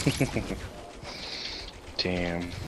Damn.